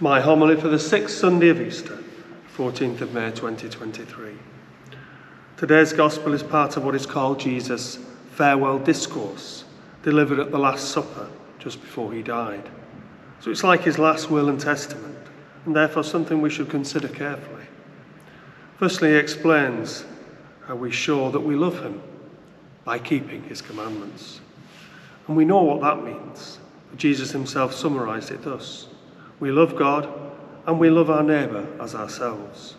My homily for the sixth Sunday of Easter, 14th of May 2023. Today's Gospel is part of what is called Jesus' farewell discourse, delivered at the Last Supper just before he died. So it's like his last will and testament, and therefore something we should consider carefully. Firstly, he explains how we show that we love him by keeping his commandments. And we know what that means. Jesus himself summarized it thus We love God and we love our neighbour as ourselves.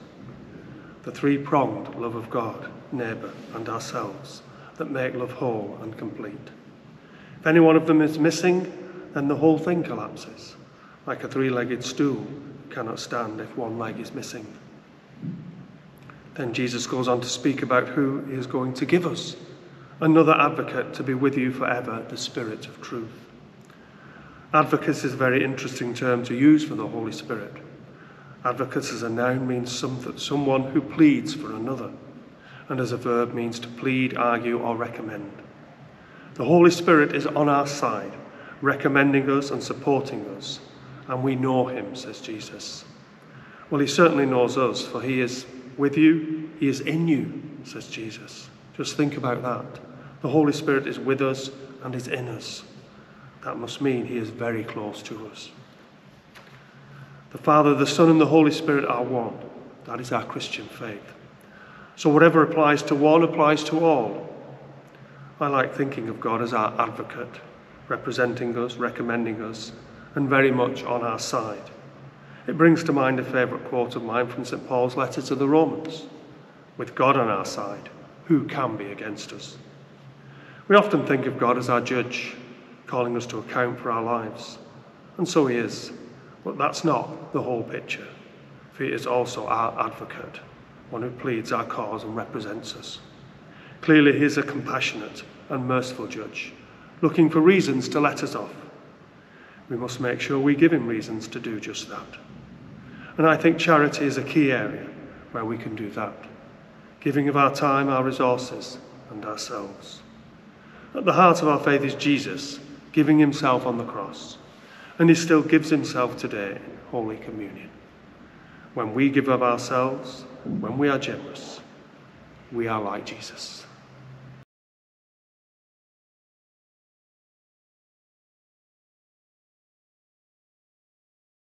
The three pronged love of God, neighbour, and ourselves that make love whole and complete. If any one of them is missing, then the whole thing collapses, like a three legged stool cannot stand if one leg is missing. Then Jesus goes on to speak about who he is going to give us another advocate to be with you forever, the Spirit of truth. Advocate is a very interesting term to use for the Holy Spirit. Advocate as a noun means some, someone who pleads for another, and as a verb means to plead, argue, or recommend. The Holy Spirit is on our side, recommending us and supporting us, and we know him, says Jesus. Well, he certainly knows us, for he is with you, he is in you, says Jesus. Just think about that. The Holy Spirit is with us and is in us. That must mean he is very close to us. The Father, the Son, and the Holy Spirit are one. That is our Christian faith. So whatever applies to one applies to all. I like thinking of God as our advocate, representing us, recommending us, and very much on our side. It brings to mind a favourite quote of mine from St. Paul's letter to the Romans With God on our side, who can be against us? We often think of God as our judge, calling us to account for our lives. And so he is. But that's not the whole picture, for he is also our advocate, one who pleads our cause and represents us. Clearly, he is a compassionate and merciful judge, looking for reasons to let us off. We must make sure we give him reasons to do just that. And I think charity is a key area where we can do that, giving of our time, our resources, and ourselves. At the heart of our faith is Jesus, giving himself on the cross. And he still gives himself today in Holy Communion. When we give of ourselves, when we are generous, we are like Jesus.